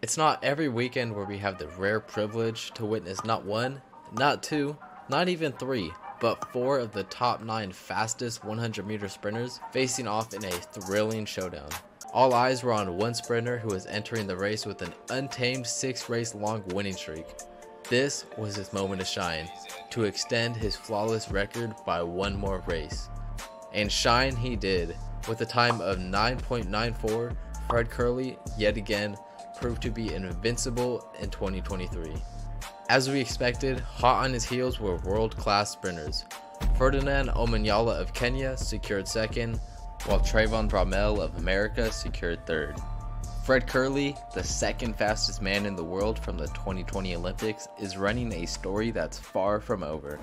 It's not every weekend where we have the rare privilege to witness not one, not two, not even three, but four of the top nine fastest 100 meter sprinters facing off in a thrilling showdown. All eyes were on one sprinter who was entering the race with an untamed six race long winning streak. This was his moment to shine, to extend his flawless record by one more race. And shine he did, with a time of 9.94, Fred Kerley yet again proved to be invincible in 2023. As we expected, hot on his heels were world-class sprinters. Ferdinand Omanyala of Kenya secured second, while Trayvon Bromell of America secured third. Fred Kerley, the second fastest man in the world from the 2020 Olympics, is running a story that's far from over.